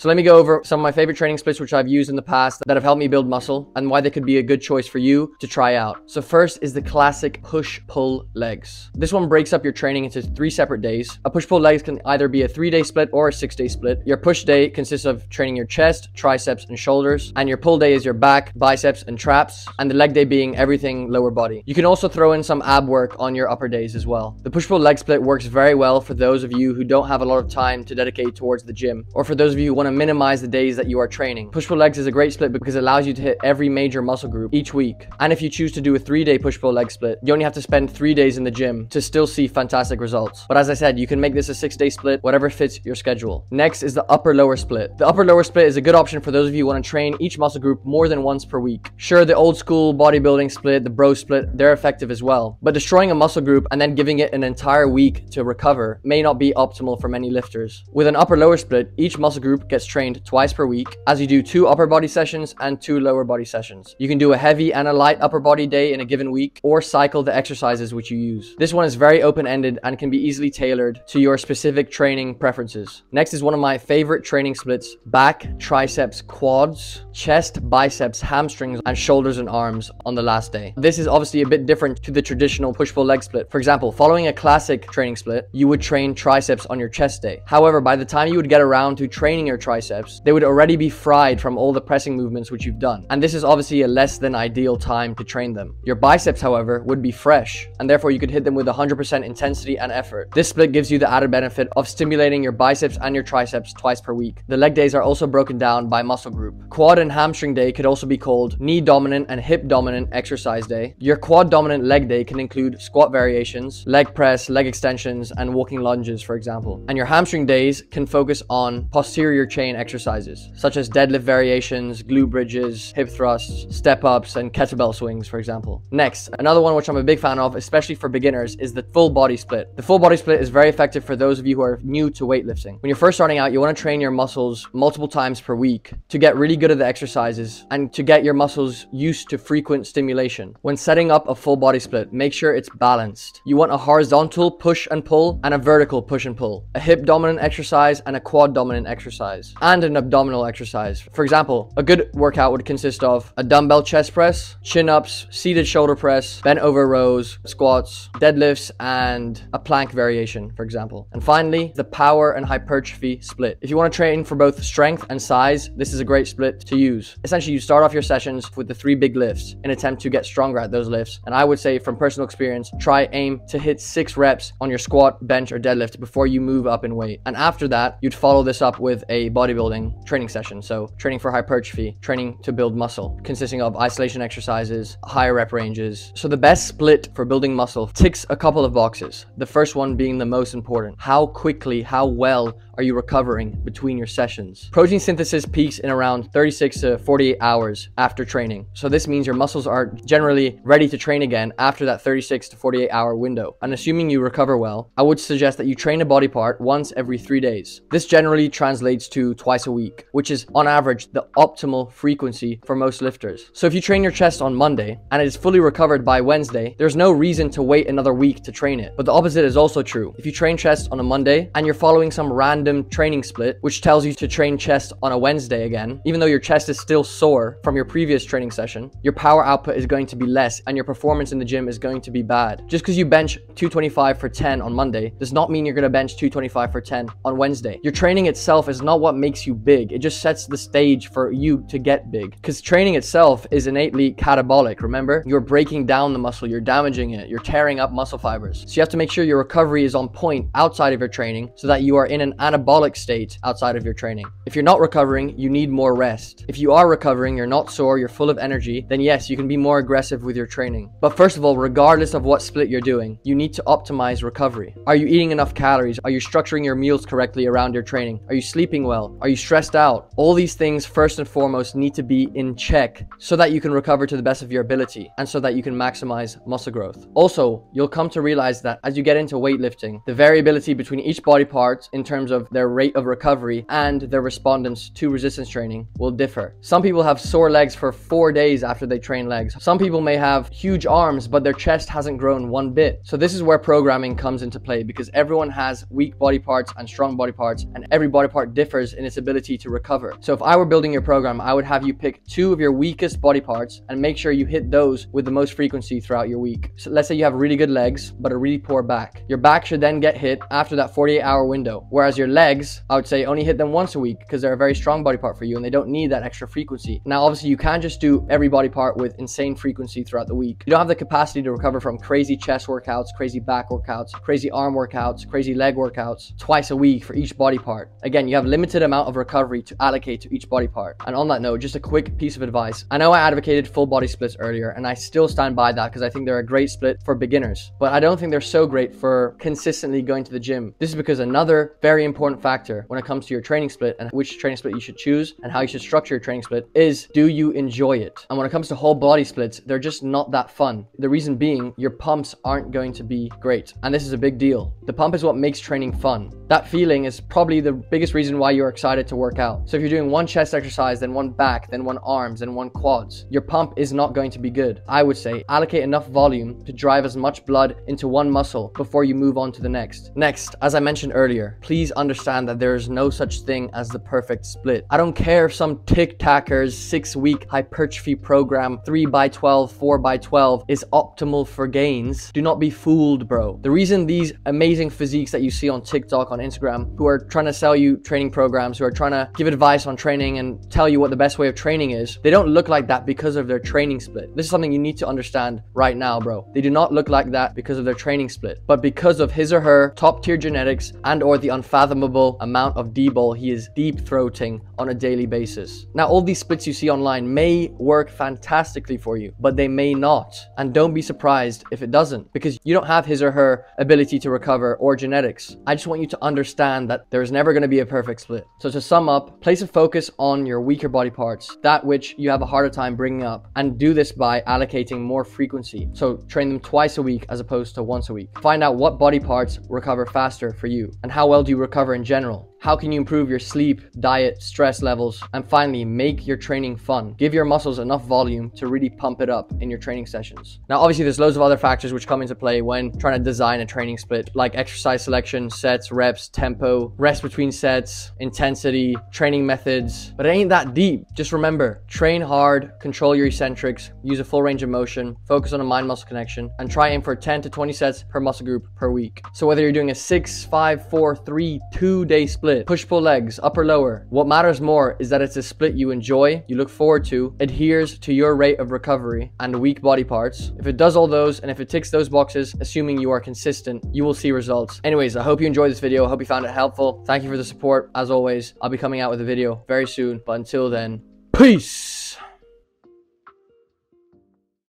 So let me go over some of my favorite training splits which I've used in the past that have helped me build muscle and why they could be a good choice for you to try out. So first is the classic push-pull legs. This one breaks up your training into three separate days. A push-pull legs can either be a three-day split or a six-day split. Your push day consists of training your chest, triceps, and shoulders, and your pull day is your back, biceps, and traps, and the leg day being everything lower body. You can also throw in some ab work on your upper days as well. The push-pull leg split works very well for those of you who don't have a lot of time to dedicate towards the gym, or for those of you who want to minimize the days that you are training. Push-pull legs is a great split because it allows you to hit every major muscle group each week. And if you choose to do a three-day push-pull leg split, you only have to spend three days in the gym to still see fantastic results. But as I said, you can make this a six-day split, whatever fits your schedule. Next is the upper-lower split. The upper-lower split is a good option for those of you who want to train each muscle group more than once per week. Sure, the old school bodybuilding split, the bro split, they're effective as well. But destroying a muscle group and then giving it an entire week to recover may not be optimal for many lifters. With an upper-lower split, each muscle group gets trained twice per week as you do two upper body sessions and two lower body sessions. You can do a heavy and a light upper body day in a given week or cycle the exercises which you use. This one is very open-ended and can be easily tailored to your specific training preferences. Next is one of my favorite training splits, back, triceps, quads, chest, biceps, hamstrings, and shoulders and arms on the last day. This is obviously a bit different to the traditional push-pull leg split. For example, following a classic training split, you would train triceps on your chest day. However, by the time you would get around to training your triceps, they would already be fried from all the pressing movements which you've done. And this is obviously a less than ideal time to train them. Your biceps, however, would be fresh, and therefore you could hit them with 100% intensity and effort. This split gives you the added benefit of stimulating your biceps and your triceps twice per week. The leg days are also broken down by muscle group. Quad and hamstring day could also be called knee dominant and hip dominant exercise day. Your quad dominant leg day can include squat variations, leg press, leg extensions, and walking lunges, for example. And your hamstring days can focus on posterior chain exercises, such as deadlift variations, glute bridges, hip thrusts, step ups, and kettlebell swings, for example. Next, another one which I'm a big fan of, especially for beginners, is the full body split. The full body split is very effective for those of you who are new to weightlifting. When you're first starting out, you want to train your muscles multiple times per week to get really good at the exercises and to get your muscles used to frequent stimulation. When setting up a full body split, make sure it's balanced. You want a horizontal push and pull and a vertical push and pull, a hip dominant exercise and a quad dominant exercise, and an abdominal exercise. For example, a good workout would consist of a dumbbell chest press, chin ups, seated shoulder press, bent over rows, squats, deadlifts, and a plank variation, for example. And finally, the power and hypertrophy split. If you want to train for both strength and size, this is a great split to use. Essentially, you start off your sessions with the three big lifts in attempt to get stronger at those lifts. And I would say from personal experience, try aim to hit six reps on your squat, bench, or deadlift before you move up in weight. And after that, you'd follow this up with a bodybuilding training session. So training for hypertrophy, training to build muscle, consisting of isolation exercises, higher rep ranges. So the best split for building muscle ticks a couple of boxes. The first one being the most important. How quickly, how well are you recovering between your sessions? Protein synthesis peaks in around 36 to 48 hours after training. So this means your muscles are generally ready to train again after that 36 to 48 hour window. And assuming you recover well, I would suggest that you train a body part once every three days. This generally translates to twice a week, which is on average the optimal frequency for most lifters. So if you train your chest on Monday and it is fully recovered by Wednesday, there's no reason to wait another week to train it. But the opposite is also true. If you train chest on a Monday and you're following some random training split, which tells you to train chest on a Wednesday again, even though your chest is still sore from your previous training session, your power output is going to be less and your performance in the gym is going to be bad. Just because you bench 225 for 10 on Monday does not mean you're going to bench 225 for 10 on Wednesday. Your training itself is not what makes you big. It just sets the stage for you to get big. Because training itself is innately catabolic, remember? You're breaking down the muscle, you're damaging it, you're tearing up muscle fibers. So you have to make sure your recovery is on point outside of your training so that you are in an anabolic state outside of your training. If you're not recovering, you need more rest. If you are recovering, you're not sore, you're full of energy, then yes, you can be more aggressive with your training. But first of all, regardless of what split you're doing, you need to optimize recovery. Are you eating enough calories? Are you structuring your meals correctly around your training? Are you sleeping well? Are you stressed out? All these things, first and foremost, need to be in check so that you can recover to the best of your ability and so that you can maximize muscle growth. Also, you'll come to realize that as you get into weightlifting, the variability between each body part in terms of of their rate of recovery and their respondents to resistance training will differ. Some people have sore legs for four days after they train legs. Some people may have huge arms, but their chest hasn't grown one bit. So this is where programming comes into play because everyone has weak body parts and strong body parts, and every body part differs in its ability to recover. So if I were building your program, I would have you pick two of your weakest body parts and make sure you hit those with the most frequency throughout your week. So let's say you have really good legs, but a really poor back. Your back should then get hit after that 48 hour window. Whereas your legs, I would say only hit them once a week because they're a very strong body part for you and they don't need that extra frequency. Now, obviously, you can't just do every body part with insane frequency throughout the week. You don't have the capacity to recover from crazy chest workouts, crazy back workouts, crazy arm workouts, crazy leg workouts twice a week for each body part. Again, you have limited amount of recovery to allocate to each body part. And on that note, just a quick piece of advice. I know I advocated full body splits earlier, and I still stand by that because I think they're a great split for beginners. But I don't think they're so great for consistently going to the gym. This is because another very important factor when it comes to your training split and which training split you should choose and how you should structure your training split is do you enjoy it? And when it comes to whole body splits, they're just not that fun. The reason being, your pumps aren't going to be great. And this is a big deal. The pump is what makes training fun. That feeling is probably the biggest reason why you're excited to work out. So if you're doing one chest exercise, then one back, then one arms, then one quads, your pump is not going to be good. I would say allocate enough volume to drive as much blood into one muscle before you move on to the next. Next, as I mentioned earlier, please understand that there is no such thing as the perfect split. I don't care if some TikTokers six week hypertrophy program 3 by 12 4 by 12 is optimal for gains. Do not be fooled, bro. The reason these amazing physiques that you see on TikTok, on Instagram, who are trying to sell you training programs, who are trying to give advice on training and tell you what the best way of training is, they don't look like that because of their training split. This is something you need to understand right now, bro. They do not look like that because of their training split, but because of his or her top tier genetics and or the unfathomable amount of D-bol he is deep throating on a daily basis. Now, all these splits you see online may work fantastically for you, but they may not. And don't be surprised if it doesn't, because you don't have his or her ability to recover or genetics. I just want you to understand that there's never going to be a perfect split. So to sum up, place a focus on your weaker body parts, that which you have a harder time bringing up, and do this by allocating more frequency. So train them twice a week as opposed to once a week. Find out what body parts recover faster for you, and how well do you recover in general. How can you improve your sleep, diet, stress levels? And finally, make your training fun. Give your muscles enough volume to really pump it up in your training sessions. Now, obviously, there's loads of other factors which come into play when trying to design a training split, like exercise selection, sets, reps, tempo, rest between sets, intensity, training methods. But it ain't that deep. Just remember, train hard, control your eccentrics, use a full range of motion, focus on a mind muscle connection, and try aim for 10 to 20 sets per muscle group per week. So whether you're doing a 6, 5, 4, 3, 2 day split, split, push pull legs, upper lower. What matters more is that it's a split you enjoy, you look forward to, adheres to your rate of recovery and weak body parts. If it does all those and if it ticks those boxes, assuming you are consistent, you will see results. Anyways, I hope you enjoyed this video. I hope you found it helpful. Thank you for the support. As always, I'll be coming out with a video very soon. But until then, peace.